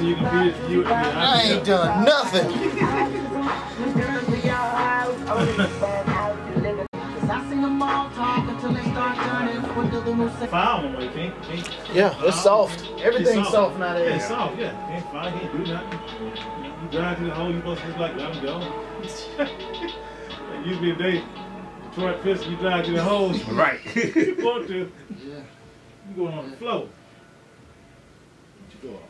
So you can beat it. You, I ain't done nothing. Foul one way, can't, can't. Yeah, it's soft. Everything's It's soft now. Yeah, it's soft, yeah. Can't fly, can't do nothing. You drive to the hole, you supposed to just like let him go. Like, Usually if they try to piss, you drive to the hole. Right. you want to. Yeah. You going on the flow. What you go on?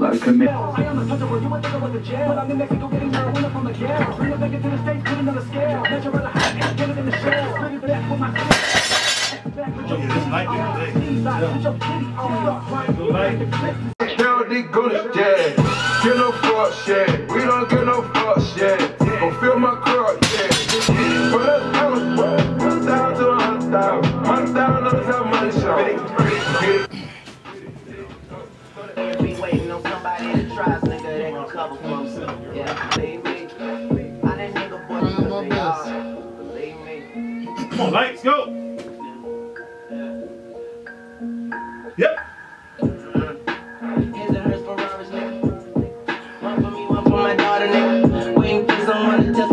A lot of. I am the toucher you would think I a jail. I'm in Mexico getting marijuana from the jail. Bring it back into the States, put it on the scale. Measure it high and get it in the shell. Bring it back with my yeah, it's light here today. Light. Tell the good yeah. Get no fuck shit. We don't get no fuck shit. Go fill my crutch, yeah. But let's go. One thousand to a hundred thousand. Hundred thousand dollars have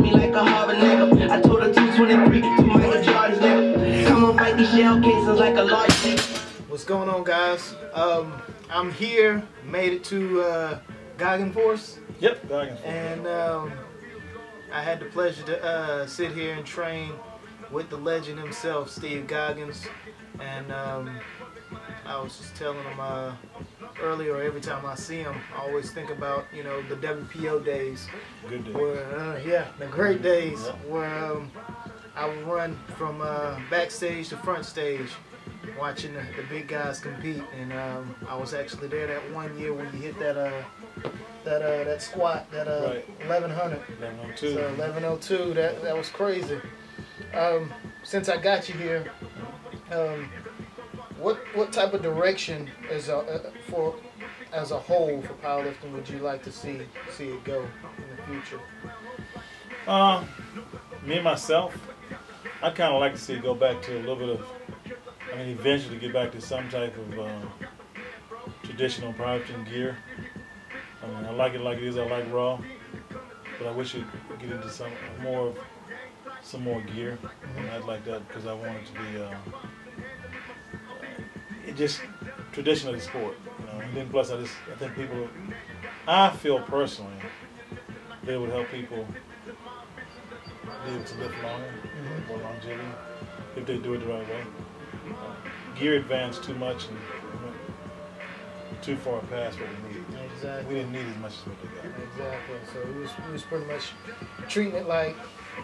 me like a Harvard nigga. I told her 223 to Michael Jordan, nigga. I'm fight these shell cases like a large. What's going on, guys? Um, I'm here. Made it to uh, Goggin Force, Yep. Back and and um, I had the pleasure to uh, sit here and train with the legend himself, Steve Goggins. And um, I was just telling him uh, earlier, every time I see him, I always think about you know the WPO days. Good day. where uh, yeah, the great days Yeah. where um, I would run from uh, backstage to front stage, watching the, the big guys compete, and um, I was actually there that one year when you hit that uh, that uh, that squat, that uh, Right. 1100, 1102. so 1102. That that was crazy. Um, since I got you here, um, what what type of direction as a uh, for as a whole for powerlifting would you like to see see it go in the future? Um, me myself, I kind of like to see it go back to a little bit of, I mean, eventually get back to some type of um, traditional powerlifting gear. I mean, I like it like it is. I like raw, but I wish it get into some more, of- some more gear. And I'd like that because I want it to be, um, it just tradition of the sport. You know, and then plus I just I think people, I feel personally, that it would help people be able to live longer, more longevity, if they do it the right way. Uh, gear advanced too much and too far past what we need. We didn't need as much as what they got. Exactly. So we was, we was pretty much treating it like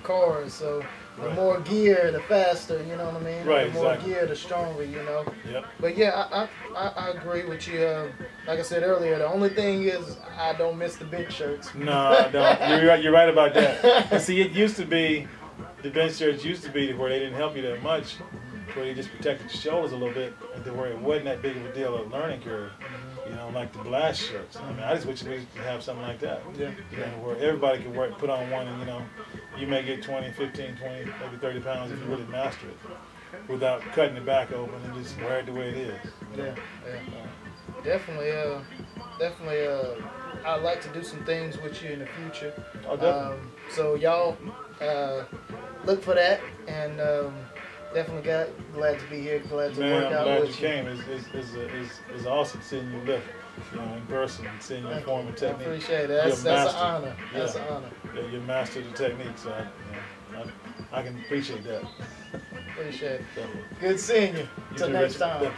cars. So the Right. more gear, the faster. You know what I mean? Right, The more exactly. gear, the stronger. You know. Yep. But yeah, I I, I, agree with you. Uh, like I said earlier, the only thing is I don't miss the big shirts. No, I don't. You're right. You're right about that. And see, it used to be the bench shirts used to be where they didn't help you that much, where they just protected your shoulders a little bit, and to where it wasn't that big of a deal of learning curve. You know, like the blast shirts. I mean, I just wish we could have something like that. Yeah. You know, where everybody could work, put on one, and you know, you may get 20, 15, 20, maybe 30 pounds if you really master it, without cutting it back open and just wear it the way it is. Yeah, yeah. Definitely, uh, definitely, uh, I'd like to do some things with you in the future. Oh, definitely. Um, so y'all, uh, look for that, and um, definitely got, glad to be here. Glad to Man, work I'm out glad you with came. It's, it's, it's, it's, it's awesome seeing you lift, you know, in person and seeing your form and I technique. appreciate it. That's, that's an honor. That's an honor. Yeah, you mastered the technique, so I, you know, I, I can appreciate that. Appreciate it. Definitely. Good seeing you. You Till next time.